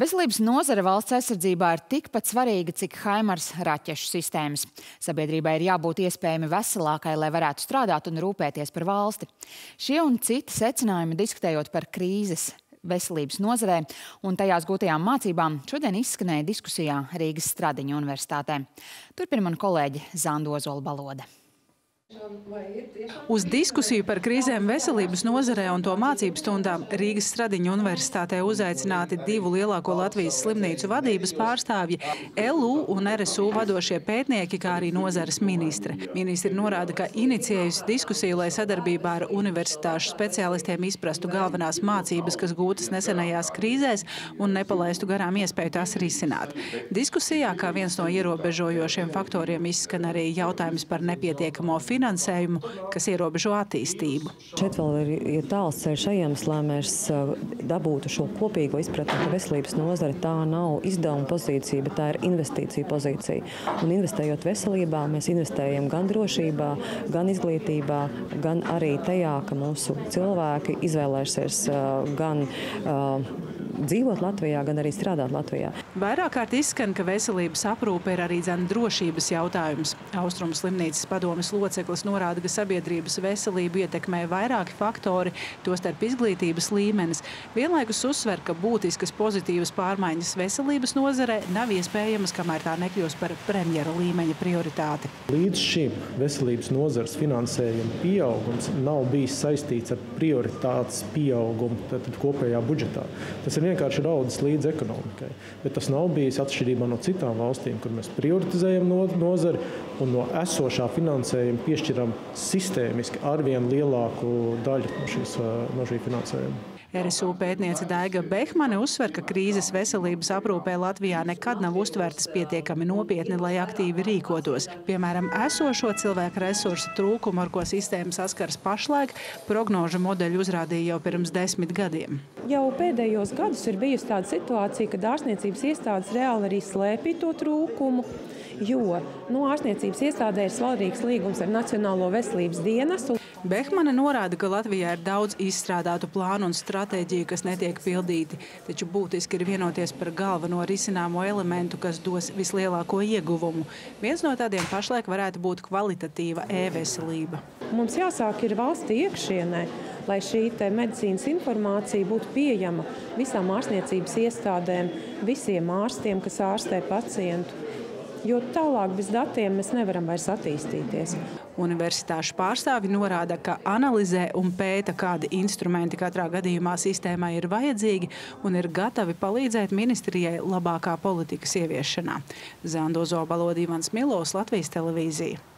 Veselības nozare valsts aizsardzībā ir tikpat svarīga, cik Haimars raķešu sistēmas. Sabiedrībai ir jābūt iespējami veselākai, lai varētu strādāt un rūpēties par valsti. Šie un citi secinājumi diskutējot par krīzes veselības nozarē un tajās gūtajām mācībām šodien izskanēja diskusijā Rīgas Stradiņu universitātē. Turpina man kolēģi Zandozola Balode. Uz diskusiju par krīzēm veselības nozarē un to mācību stundām Rīgas Stradiņa universitātē uzaicināti divu lielāko Latvijas slimnīcu vadības pārstāvji, LU un RSU vadošie pētnieki, kā arī nozares ministre. Ministri norāda, ka inicijējusi diskusiju, lai sadarbībā ar universitāšu speciālistiem izprastu galvenās mācības, kas gūtas nesenajās krīzēs un nepalaistu garām iespēju tās risināt. Diskusijā, kā viens no ierobežojošiem faktoriem, izskan arī jautājums par nepietiekamo finansējumu finansējumu, kas ierobežo attīstību. Šeit vēl ir, tāls ceļš ejams, lai mēs uh, dabūtu šo kopīgo izpratni, ka veselības nozare tā nav izdevuma pozīcija, bet tā ir investīcija pozīcija. Un investējot veselībā, mēs investējam gan drošībā, gan izglītībā, gan arī tajā, ka mūsu cilvēki izvēlēsies uh, gan uh, dzīvot Latvijā, gan arī strādāt Latvijā. Vairāk kārt izskan, ka veselības aprūpe ir arī dzene drošības jautājums. Austrumu slimnīcas padomes loceklis norāda, ka sabiedrības veselību ietekmē vairāki faktori, tostarp izglītības līmenis. Vienlaikus uzsver, ka būtiskas pozitīvas pārmaiņas veselības nozarē nav iespējamas, kamēr tā nekļūs par premjera līmeņa prioritāti. Līdz šim veselības nozares finansējuma pieaugums nav bijis saistīts ar prioritātes pieaugumu kopējā budžetā. Tas ir vienkārši raudas līdz ekonomikai. Bet tas nav bijis atšķirībā no citām valstīm, kur mēs prioritizējam nozari un no esošā finansējuma piešķiram sistēmiski arvien lielāku daļu no, šīs, no šī finansējuma. RSU pētniece Daiga Behmane uzsver, ka krīzes veselības aprūpē Latvijā nekad nav uztvertas pietiekami nopietni, lai aktīvi rīkotos. Piemēram, esošo cilvēku resursu trūkumu, ar ko sistēma saskars pašlaik, prognožu modeļi uzrādīja jau pirms desmit gadiem. Jau pēdējos gadus ir bijusi tāda situācija, ka ārstniecības iestādes reāli arī slēpj to trūkumu jo no ārstniecības iestādē ir svarīgs līgums ar Nacionālo veselības dienestu. Behmane norāda, ka Latvijā ir daudz izstrādātu plānu un stratēģiju, kas netiek pildīti, taču būtiski ir vienoties par galveno risināmo elementu, kas dos vislielāko ieguvumu. Viens no tādiem pašlaik varētu būt kvalitatīva e-veselība. Mums jāsāk ir valsti iekšienē, lai šī medicīnas informācija būtu pieejama visām ārstniecības iestādēm, visiem ārstiem, kas ārstē pacientu jo tālāk bez datiem mēs nevaram vairs attīstīties. Universitāšu pārstāvi norāda, ka analizē un pēta, kādi instrumenti katrā gadījumā sistēmai ir vajadzīgi un ir gatavi palīdzēt ministrijai labākā politikas ieviešanā. Zando Zobalodīvans Milos, Latvijas televīzija.